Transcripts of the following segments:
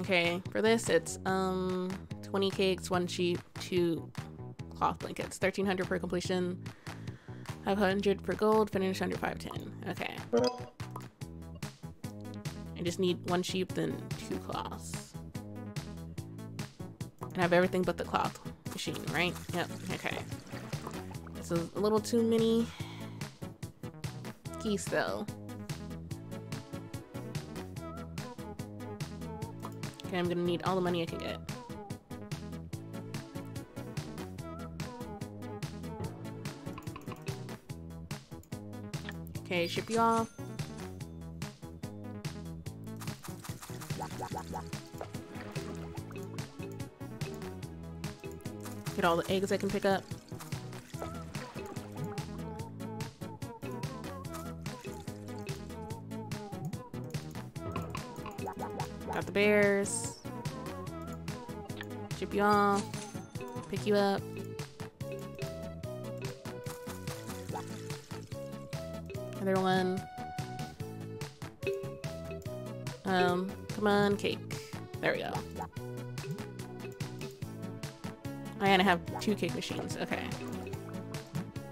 Okay, for this it's um 20 cakes, one sheep, two cloth blankets, 1300 per completion, 500 per gold, finish under 510. Okay. I just need one sheep, then two cloths. And I have everything but the cloth machine, right? Yep, okay. This is a little too many geese though. Okay, I'm gonna need all the money I can get. Okay, ship you off. Get all the eggs I can pick up. Got the bears. Ship you off. Pick you up. Another one. Um, come on, cake. There we go. I gotta have two cake machines. Okay.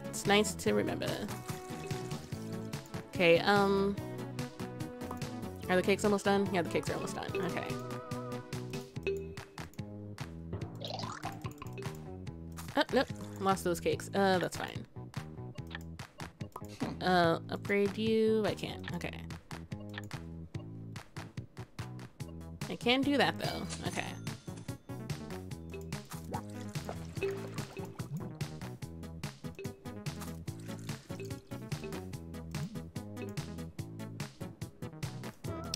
It's nice to remember. Okay, um... Are the cakes almost done? Yeah, the cakes are almost done. Okay. Oh, nope. Lost those cakes. Uh, that's fine. Uh, upgrade you? I can't. Okay. I can do that, though. Okay.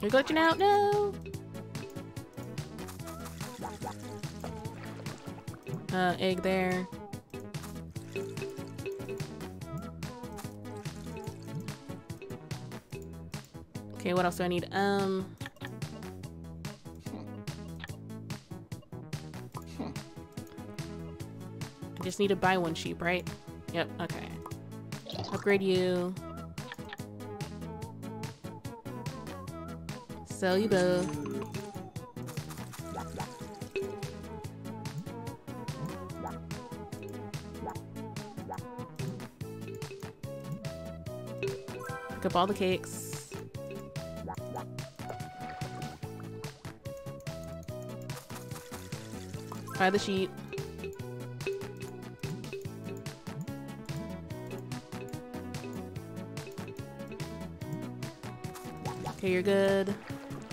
You're glitching out? No! Uh, egg there. Okay, what else do I need? Um... I just need to buy one sheep, right? Yep, okay. Upgrade you. Sell you both. Pick up all the cakes. Buy the sheep. Okay, you're good.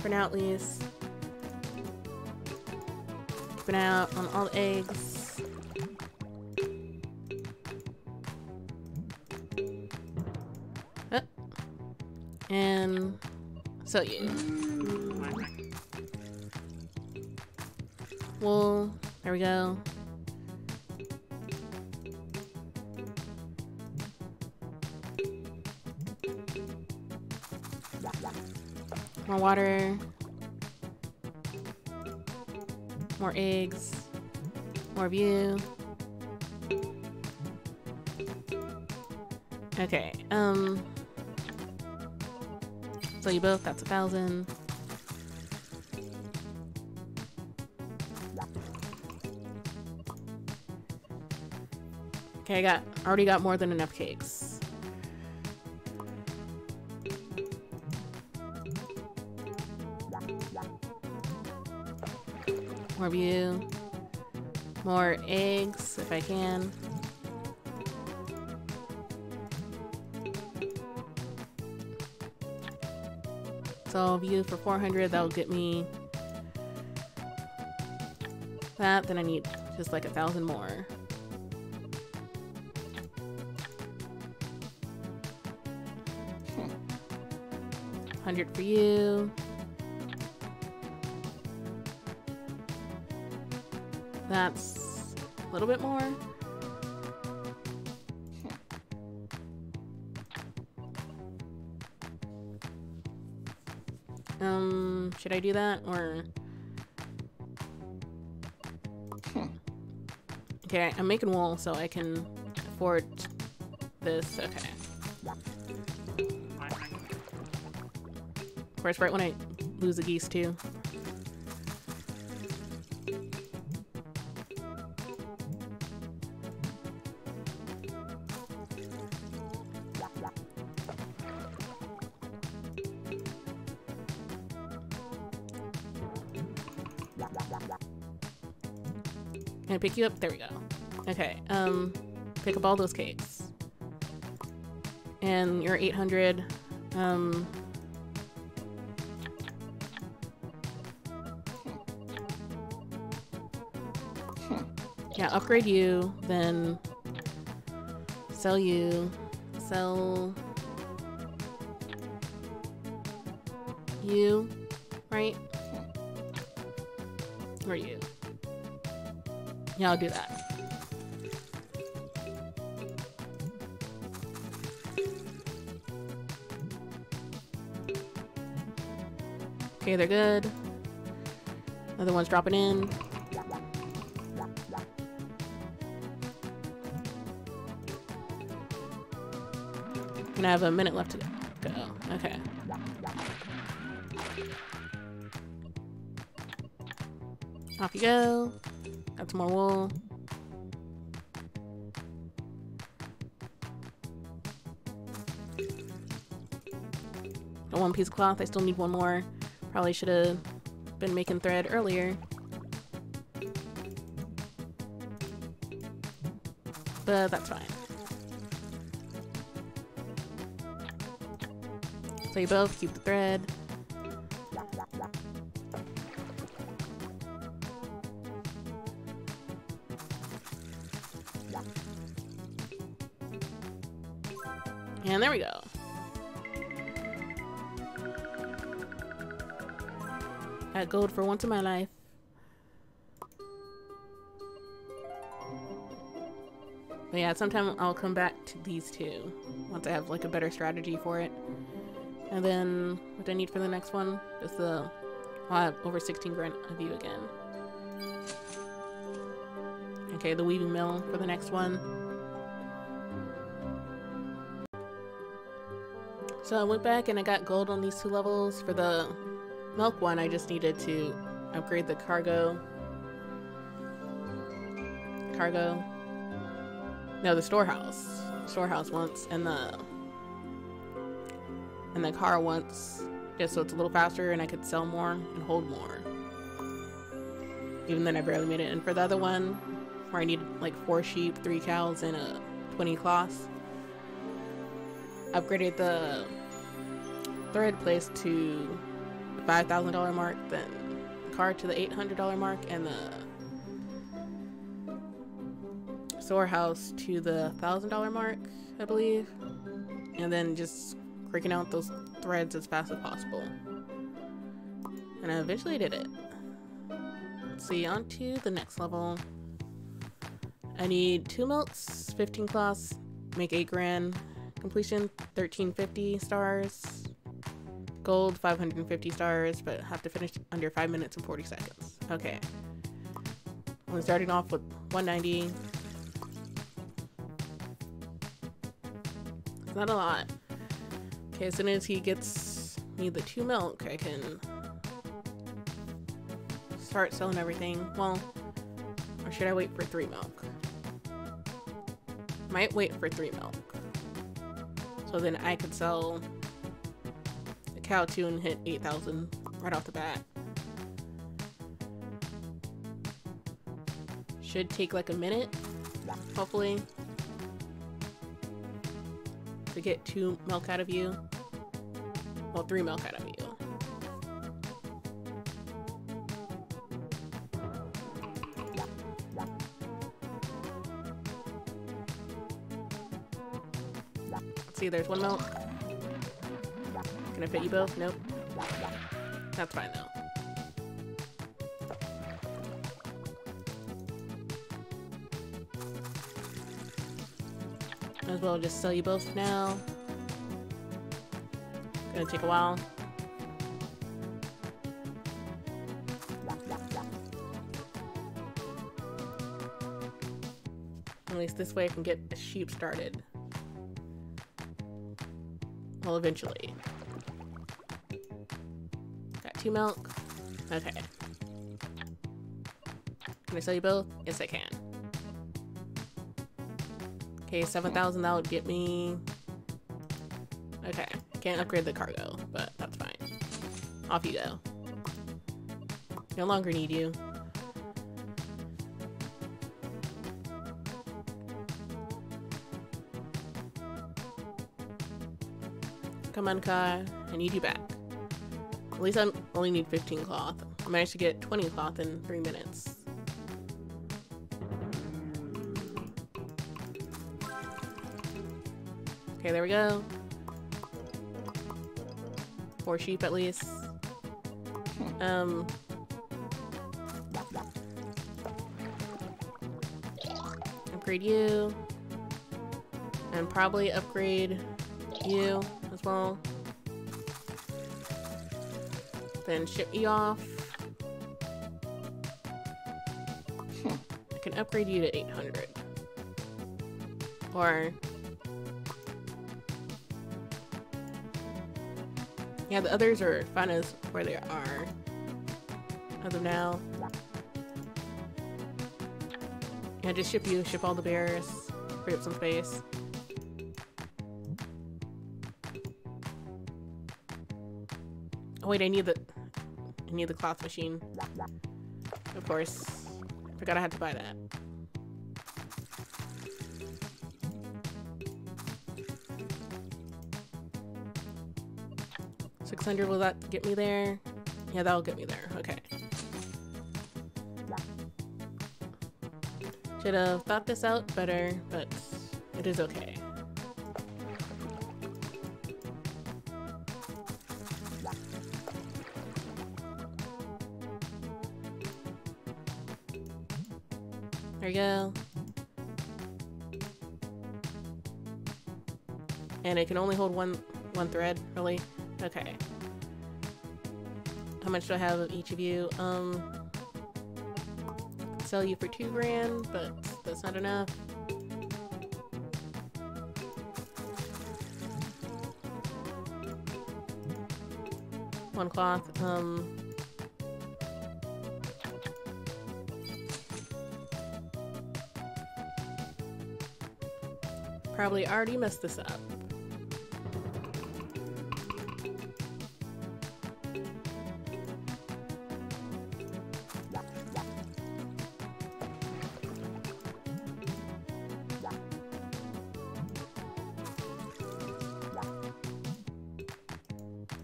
For now, at least. Eye out on all the eggs. Uh, and so yeah. Wool. There we go. More water. More eggs. More of you. Okay, um... So you both, that's a thousand. Okay, I got, already got more than enough cakes. More view. More eggs, if I can. So view for 400, that'll get me that. Then I need just like a thousand more. Hundred for you. That's a little bit more. Um, should I do that or? Okay, I'm making wool so I can afford this. Okay. Of course, right when I lose the geese too. Can I pick you up? There we go. Okay, um, pick up all those cakes. And you're 800. Um, yeah, upgrade you, then sell you, sell you, right? Or you. Yeah, I'll do that. Okay, they're good. Another one's dropping in. And I have a minute left to go. Okay. Off you go. Got some more wool. Got one piece of cloth. I still need one more. Probably should have been making thread earlier. But that's fine. So you both keep the thread. And there we go. Got gold for once in my life. But yeah, sometime I'll come back to these two once I have like a better strategy for it. And then what do I need for the next one? Just the I'll have over 16 grand of you again. Okay, the weaving mill for the next one. So I went back and I got gold on these two levels. For the milk one, I just needed to upgrade the cargo. Cargo. No, the storehouse. Storehouse once, and the and the car once, just so it's a little faster and I could sell more and hold more. Even then, I barely made it. And for the other one, where I needed like four sheep, three cows, and a 20 cloths, upgraded the thread place to the $5,000 mark, then the car to the $800 mark, and the storehouse to the $1,000 mark, I believe. And then just breaking out those threads as fast as possible. And I eventually did it. Let's see, on to the next level. I need two milks, 15 cloths, make 8 grand. Completion, 1350 stars. Gold, 550 stars, but have to finish under 5 minutes and 40 seconds. Okay. I'm starting off with 190. It's not a lot. Okay, as soon as he gets me the two milk, I can start selling everything. Well, or should I wait for three milk? Might wait for three milk. So then I could sell the cow too and hit 8,000 right off the bat. Should take like a minute, hopefully to get two milk out of you. Well, three milk out of you. See, there's one milk. I fit you both? Nope. That's fine though. Might as well just sell you both now. Gonna take a while. At least this way I can get the sheep started. Well, eventually two milk? Okay. Can I sell you both? Yes, I can. Okay, 7,000, that would get me... Okay, can't upgrade the cargo, but that's fine. Off you go. No longer need you. Come on, car. I need you back. At least I only need 15 cloth. I managed to get 20 cloth in 3 minutes. Okay, there we go. Four sheep at least. Um, upgrade you. And probably upgrade you as well. Then ship you off. Hmm. I can upgrade you to 800. Or... Yeah, the others are fine as where they are. As of now. Yeah, just ship you, ship all the bears, free up some space. Oh wait, I need the Need the cloth machine. Of course. Forgot I had to buy that. Six hundred will that get me there? Yeah, that'll get me there. Okay. Should have thought this out better, but it is okay. There you go. And it can only hold one one thread, really? Okay. How much do I have of each of you? Um sell you for two grand, but that's not enough. One cloth, um Probably already messed this up.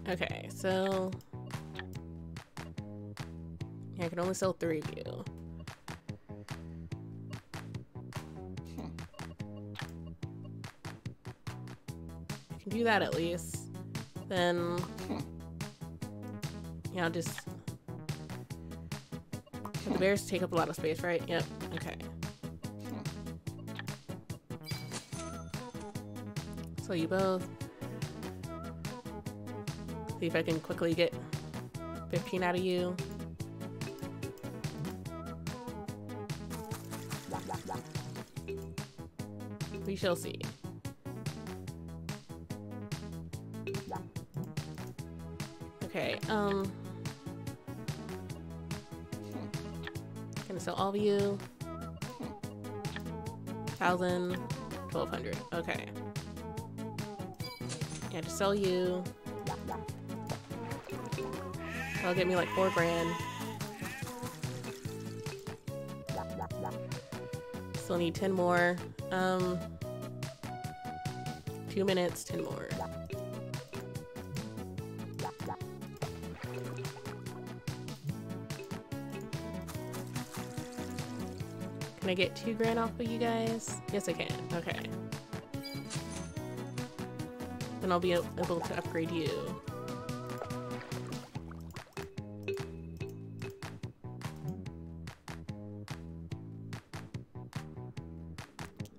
Okay, so... Yeah, I can only sell three of you. Do that at least. Then... Yeah, I'll just... The bears take up a lot of space, right? Yep, okay. So you both. See if I can quickly get 15 out of you. We shall see. Okay, um... Gonna sell all of you. Thousand, twelve hundred. Okay. Yeah, to sell you. That'll get me like four grand. Still need 10 more. Um, two minutes, 10 more. Can I get two grand off of you guys? Yes, I can. Okay. Then I'll be able to upgrade you.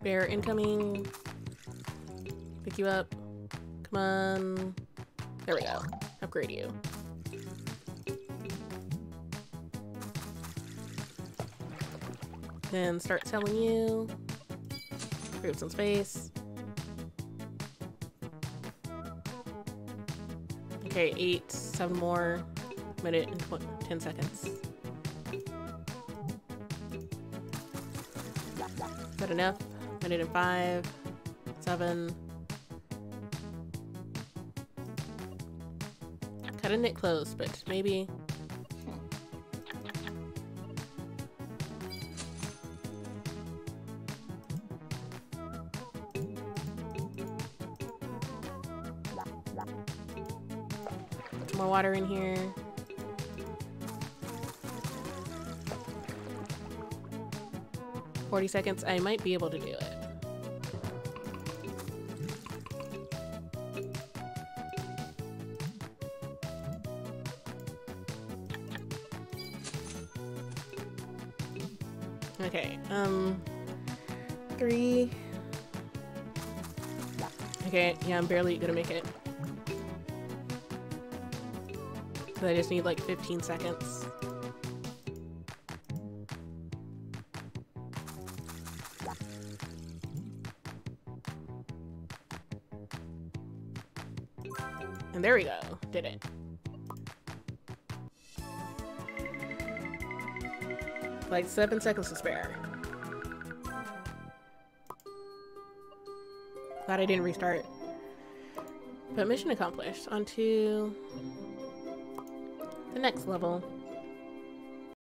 Bear incoming. Pick you up. Come on. There we go. Upgrade you. Then start selling you. Up some space. Okay, eight, seven more. Minute and tw 10 seconds. Good enough. Minute and five, seven. Cutting it close, but maybe. Water in here. Forty seconds. I might be able to do it. Okay, um, three. Okay, yeah, I'm barely gonna make it. So I just need like 15 seconds. And there we go, did it. Like seven seconds to spare. Glad I didn't restart. But mission accomplished. On to next level.